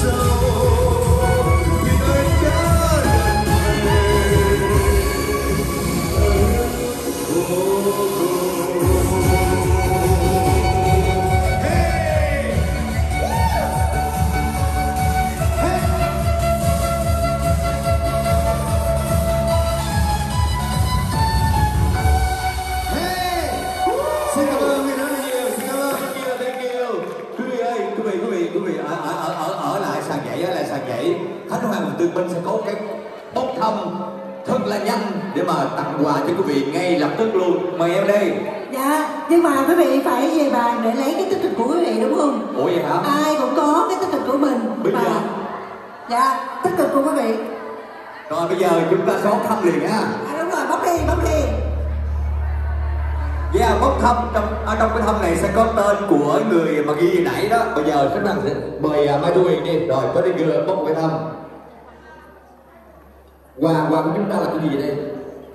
so chúng ta bốc thăm liền ha à, đúng rồi bốc đi bốc đi. Yeah, bốc thăm trong ở trong cái thăm này sẽ có tên của người mà ghi nãy đó. Bây giờ các bạn sẽ mời uh, Mai Thu Huyền đi. Rồi, có đi gửi bốc cái thăm. Quà quà của chúng ta là cái gì đây?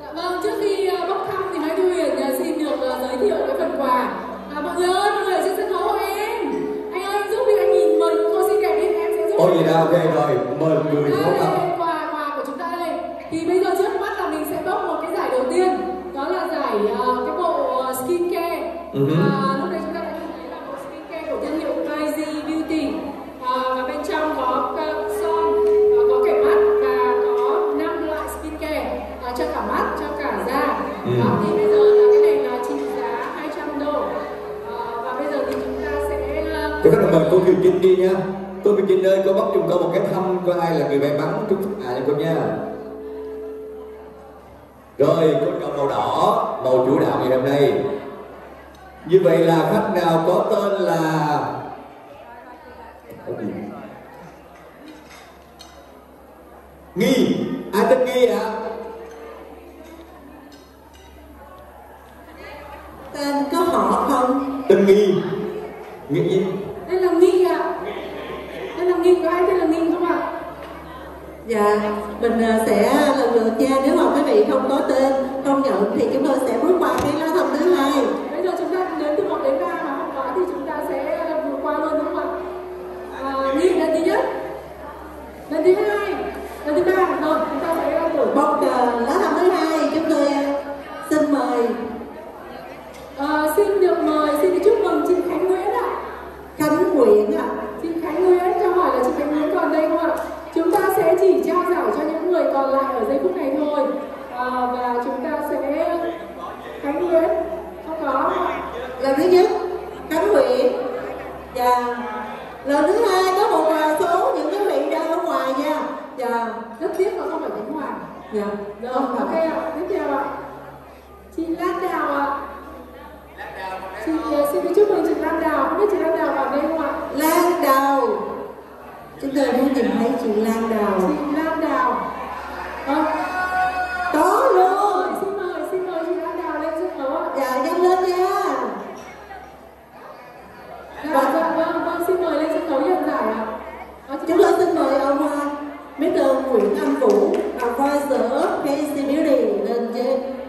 Dạ vâng trước khi uh, bốc thăm thì mai thu huyền uh, xin được uh, giới thiệu cái phần quà. À, mọi người ơi mọi người trên sân khấu hộ em. Anh ơi giúp đi anh nhìn mời cô xin đẹp đi em sẽ giúp ôi vậy nào ok rồi. Mời người bốc thăm quà quà của chúng ta đây thì bây giờ trước mắt là mình sẽ bốc một cái giải đầu tiên đó là giải uh, cái bộ uh, skin care uh -huh. uh, lúc đấy chúng ta đã nhìn thấy là bộ skin care của thương hiệu Kaiji Beauty. Uh, và bên trong có cho cả mắt cho cả da. Ừ. đó thì bây giờ là cái này là trị giá 200 đô. À, và bây giờ thì chúng ta sẽ Tôi các bạn mời cô Kiều Trinh đi nha. Cô Kiều Trinh ơi, cô bóc giùm cô một cái thăm coi ai là người may mắn chúc à cho cô nha rồi, cô chọn màu đỏ, màu chủ đạo ngày hôm nay Như vậy là khách nào có tên là Nghi, ai tên Nghi ạ? À? tên có họ không tên nghi nghi gì đây là nghi ạ à. đây là nghi có ai tên là nghi không ạ dạ mình à, sẽ lần lượt nha nếu mà quý vị không có tên không nhận thì chúng tôi sẽ bước qua cái lá thông thứ hai bây giờ chúng ta đến từ một đến ba mà không có thì chúng ta sẽ vượt qua luôn đúng không ạ à, nghi lần thứ nhất lần thứ hai lần thứ ba rồi chúng ta sẽ đổi bốc uh, lá thông thứ hai chúng tôi xin mời À, xin được mời, xin được chúc mừng chị Khánh Nguyễn ạ. Khánh Nguyễn ạ. Chị Khánh Nguyễn cho hỏi là chị Khánh Nguyễn còn đây không ạ? Chúng ta sẽ chỉ trao giải cho những người còn lại ở giây phút này thôi. À, và chúng ta sẽ Khánh Nguyễn không có lần thứ nhất Khánh Nguyễn và lần thứ hai có một vài số những cái vị đang ở ngoài nha dạ rất tiếc là không phải Khánh Hoàng dạ. Rồi ok ạ. Tiếp theo ạ. Chị Lan Đào ạ. Chị ờ, xin chúc mừng chị Lan Đào, không biết chị Lan Đào vào đây không ạ? Lan Đào. Chúng tôi muốn nhìn thấy chị Lan Đào. Chị Lan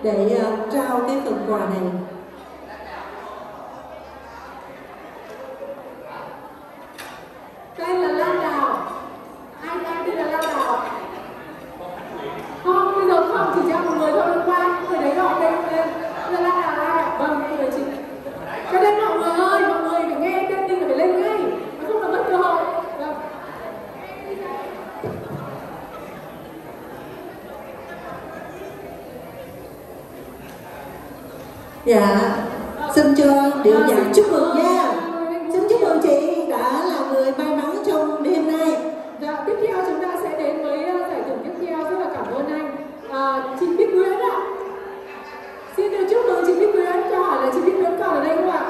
để ờ, trao cái phần quà này tên là Lan Đào ai ai tên là Lan Đào không bây giờ không chỉ cho một người thôi hôm qua người đấy gọi tên tên là Lan Đào ai ạ vâng người chị cho nên mọi người ơi mọi người phải nghe tên đi phải lên ngay nó không là mất cơ hội vâng dạ. Xin cho điệu nhạc. chúc mừng nha. Xin chúc mừng chị đã là người may mắn trong đêm nay. Dạ tiếp theo chúng ta sẽ đến với ờ, giải thưởng tiếp theo rất là cảm ơn anh. À, chị Bích Nguyễn ạ. Xin được chúc mừng chị Bích Nguyễn. Cho hỏi là chị Bích Nguyễn còn ở đây không ạ?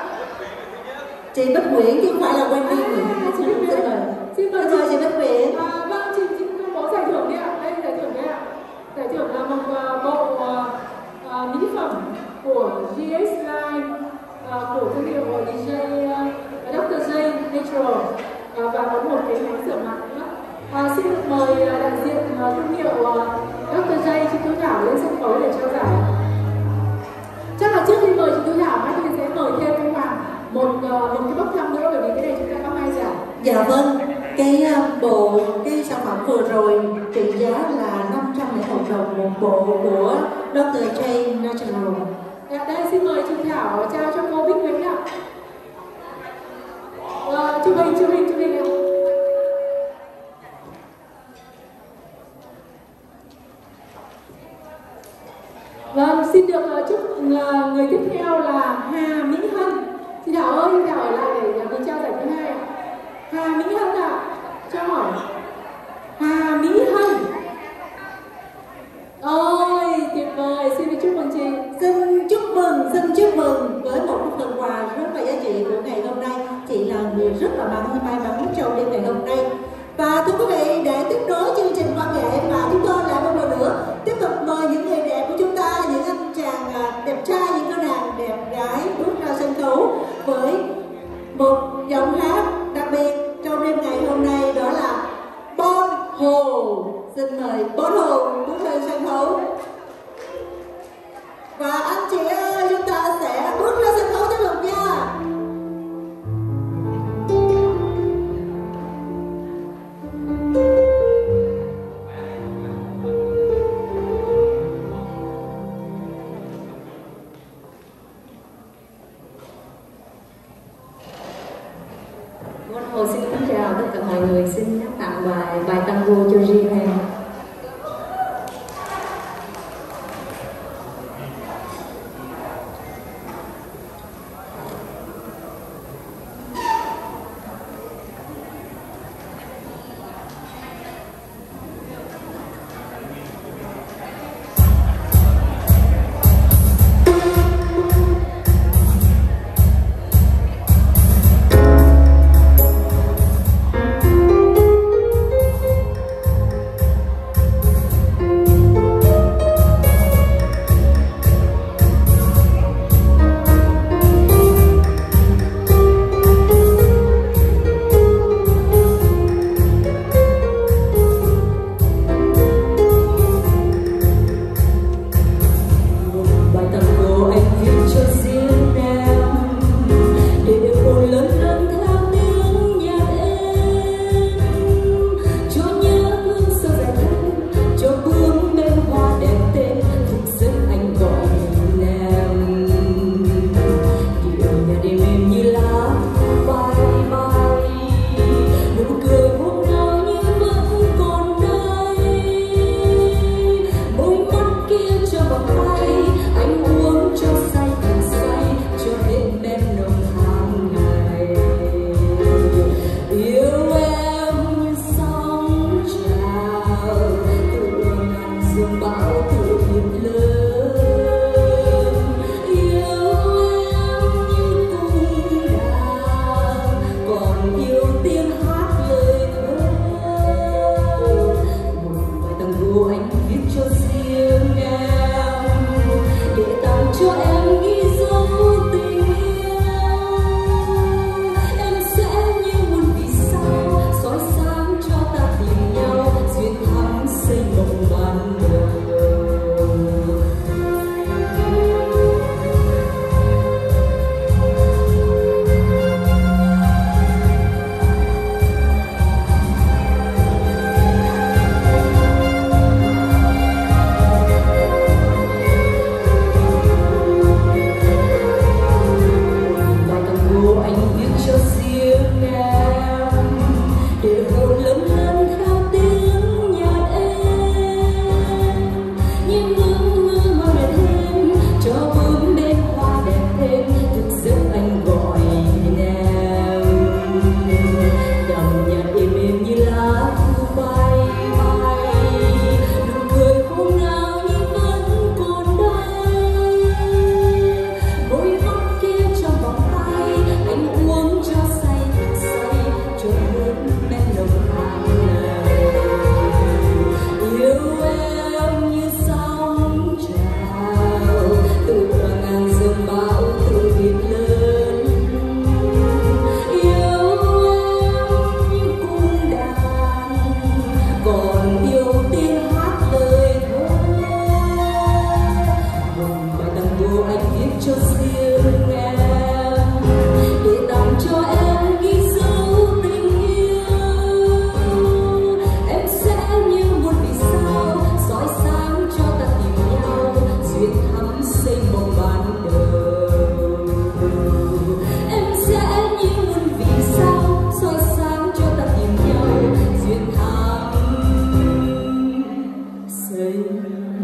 Chị Bích Nguyễn chứ không phải là Wendy à, Nguyễn Dạ vâng, cái ờ, bộ cái sản phẩm vừa rồi trị giá là 501 đồng một bộ của Dr. Jane National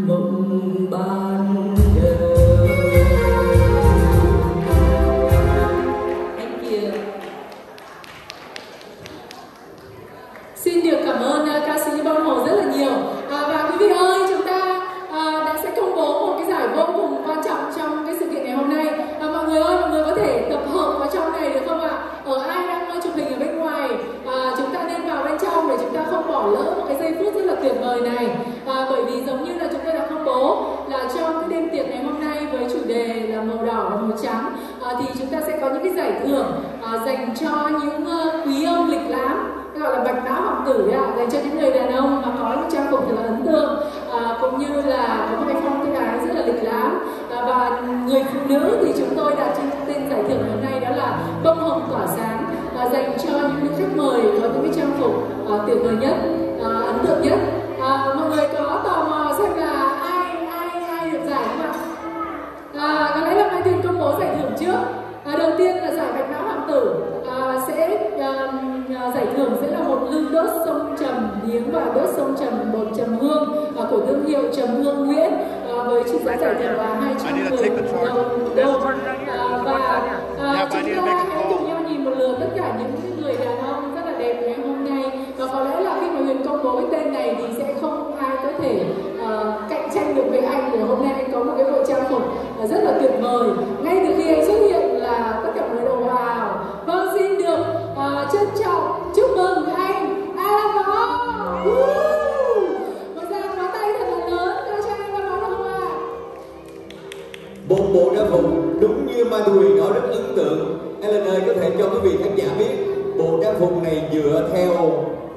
mộng ba. Không ạ? À, có lẽ là mai tuyền công bố giải thưởng trước. À, đầu tiên là giải bạch não hoàng tử. À, sẽ à, giải thưởng sẽ là một lư đốt sông trầm miếng và đốt sông trầm bột trầm hương à, của thương hiệu trầm hương nguyễn à, với trị giá giải thưởng là hai trăm mười đồng à, và à, chúng ta hãy cùng nhau nhìn một lượt tất cả những người đàn ông rất là đẹp ngày hôm nay. Và có lẽ là khi mà huyền công bố cái tên này thì sẽ không ai có thể uh, cạnh tranh được với anh để hôm nay anh có một cái bộ trang phục uh, rất là tuyệt vời. Ngay từ khi anh xuất hiện là tất cả mọi người đều wow vâng xin được uh, trân trọng chúc mừng anh Alan Võ một dàn pháo tay thật là lớn cho anh Alan Võ được không ạ. Một bộ trang phục đúng như ma đùi nói rất ấn tượng. Ellen ơi có thể cho quý vị khán giả biết bộ trang phục này dựa theo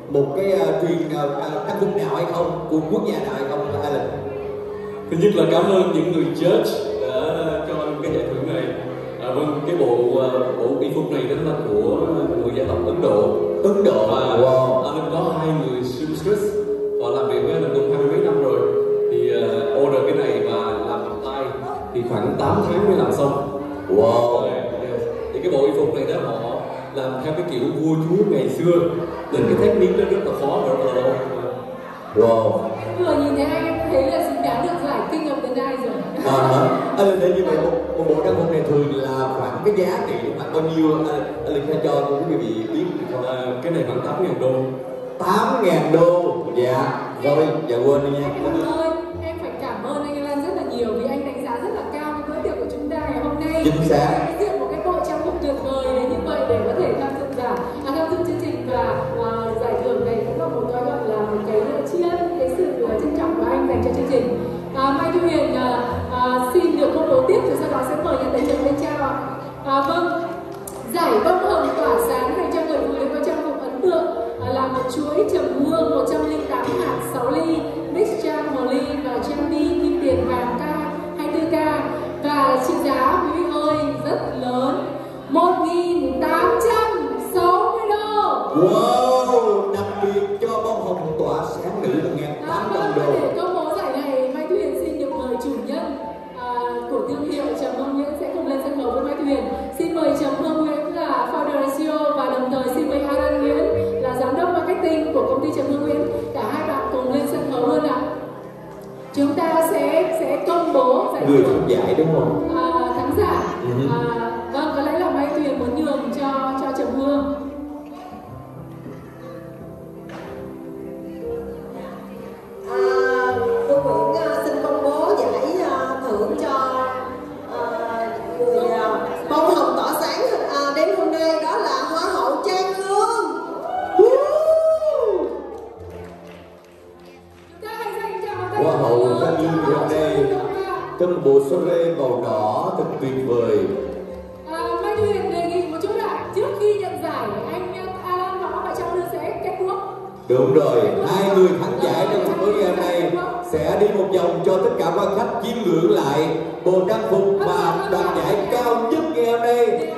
một cái uh, truyền uh, uh, trang phục nào hay không của quốc gia nào hay không Ellen thứ nhất là cảm ơn những người judge phục này đó là của người dân tộc ấn độ. Ấn Độ và wow. anh có hai người seamstress họ làm việc với anh cũng hai mấy năm rồi. Thì uh, order cái này và làm bằng tay thì khoảng 8 tháng mới làm xong. Wow. Yes. thì cái bộ y phục này đó họ làm theo cái kiểu vua chúa ngày xưa. Nên cái thép miếng nó rất là khó và rất là lâu. Wow. Vừa nhìn thấy anh em thấy là xứng đáng được giải King Ellen ơi như vậy một, một bộ trang phục này thường là khoảng cái giá trị khoảng bao nhiêu? Ellen Ellen cho quý vị biết à, cái này khoảng 8 ngàn đô. 8 ngàn đô? Dạ rồi dạ quên đi nha giải bông hồng tỏa sáng dành cho người phụ nữ có trang phục ấn tượng. Là một chuỗi trầm hương 108 hạt 6 ly, mix trang hồ ly và champi kim tiền vàng k 24k và trị giá, quý vị ơi, rất lớn. 1.860 đô. Wow! Giải đúng không? Bộ sô lê màu đỏ thật tuyệt vời. À, Mai Huyền đề nghị một chút ạ. Trước khi nhận giải anh Alan và các bạn trong đưa sẽ kết thúc. Đúng rồi hai người thắng giải trong tối ngày hôm nay sẽ đi một vòng cho tất cả quan khách chiêm ngưỡng lại. Bộ trang phục và đoạt giải cao nhất ngày hôm nay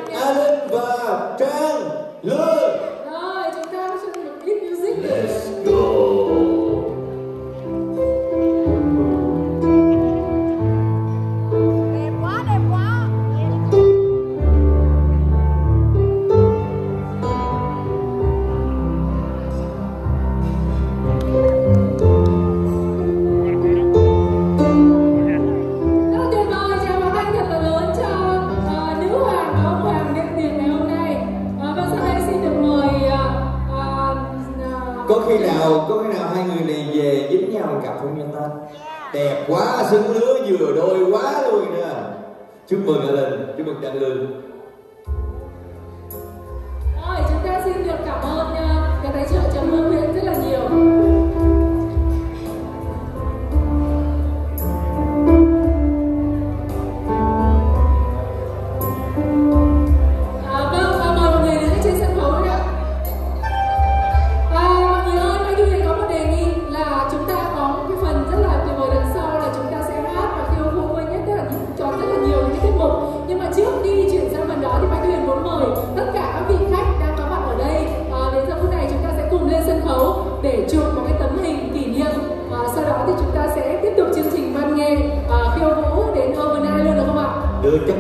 có khi nào, có khi nào hai người này về dính nhau cặp hôn nhân ta? Đẹp quá xứng lứa vừa đôi quá luôn nè. Chúc mừng Alan, chúc mừng Trang Lương. Rồi, chúng ta xin được cảm ơn nha cái tài trợ cho Hương Nguyễn rất là nhiều.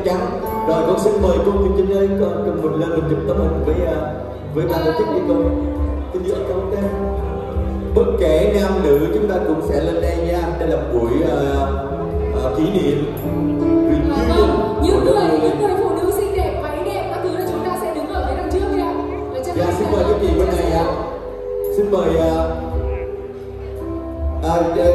chắn. Rồi con xin mời cô Nguyễn Trinh ơi con cùng mình lên một chụp tấm hình với à, với ban tổ chức đi cô xin giữ cho con bất kể nam nữ chúng ta cũng sẽ lên đây nha. Đây là buổi uh, uh, kỷ vâng, niệm. Những người những người phụ nữ xinh đẹp váy đẹp các thứ chúng ta sẽ đứng ở phía đằng trước kia dạ xin mời các vị bên này ạ. Xin mời uh, uh,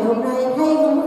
ngày hôm nay hay